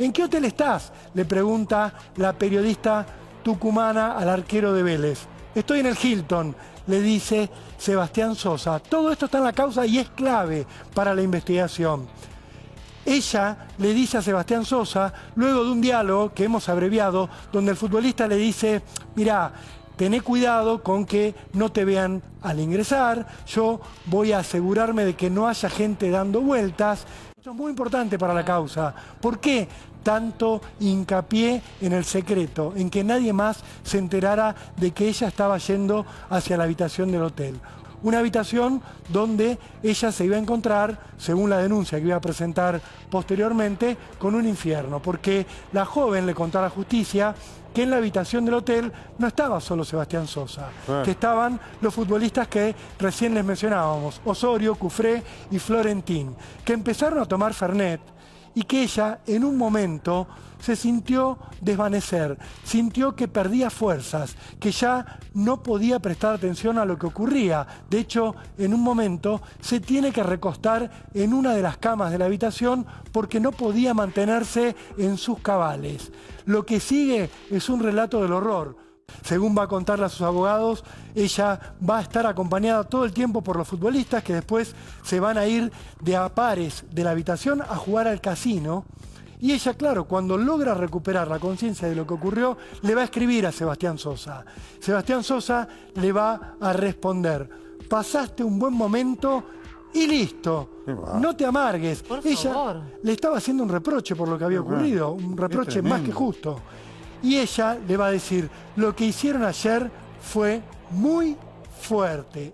¿En qué hotel estás? Le pregunta la periodista tucumana al arquero de Vélez. Estoy en el Hilton, le dice Sebastián Sosa. Todo esto está en la causa y es clave para la investigación. Ella le dice a Sebastián Sosa, luego de un diálogo que hemos abreviado, donde el futbolista le dice, mira, tené cuidado con que no te vean al ingresar, yo voy a asegurarme de que no haya gente dando vueltas. Esto es muy importante para la causa. ¿Por qué tanto hincapié en el secreto, en que nadie más se enterara de que ella estaba yendo hacia la habitación del hotel? Una habitación donde ella se iba a encontrar, según la denuncia que iba a presentar posteriormente, con un infierno, porque la joven le contó a la justicia que en la habitación del hotel no estaba solo Sebastián Sosa, Ah. que estaban los futbolistas que recién les mencionábamos, Osorio, Cufré y Florentín, que empezaron a tomar Fernet y que ella en un momento se sintió desvanecer, sintió que perdía fuerzas, que ya no podía prestar atención a lo que ocurría. De hecho, en un momento se tiene que recostar en una de las camas de la habitación porque no podía mantenerse en sus cabales. Lo que sigue es un relato del horror. Según va a contarle a sus abogados, ella va a estar acompañada todo el tiempo por los futbolistas que después se van a ir de a pares de la habitación a jugar al casino. Y ella, claro, cuando logra recuperar la conciencia de lo que ocurrió, le va a escribir a Sebastián Sosa. Sebastián Sosa le va a responder, pasaste un buen momento y listo. No te amargues. Por ella favor. le estaba haciendo un reproche por lo que había ocurrido, un reproche más que justo. Y ella le va a decir, lo que hicieron ayer fue muy fuerte.